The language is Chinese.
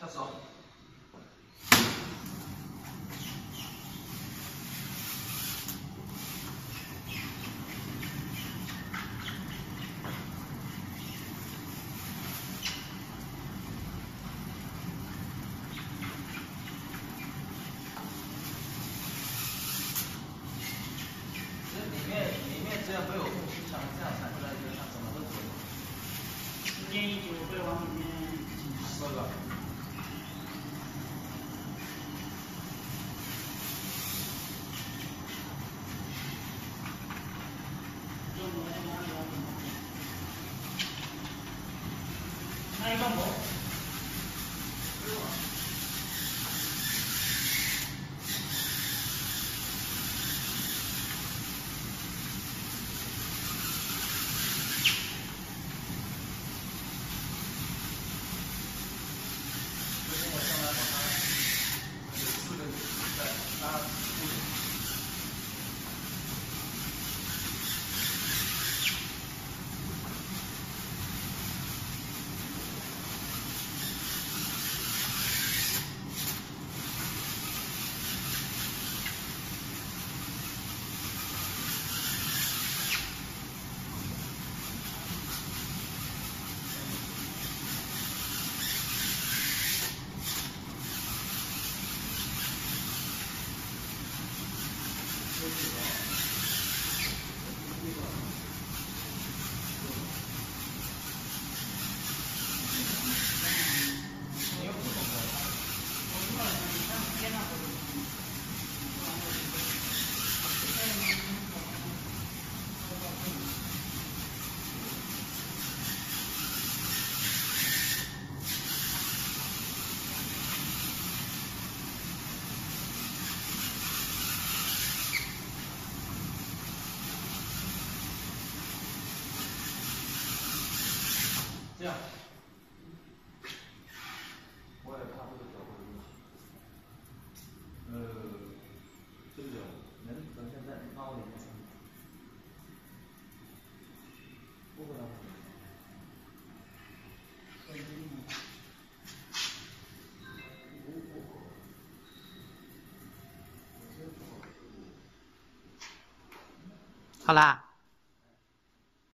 That's all. claimable Thank you. 这样，我也看这个小朋友。呃，这个能到现在，高一点，不可。不过，还。好啦。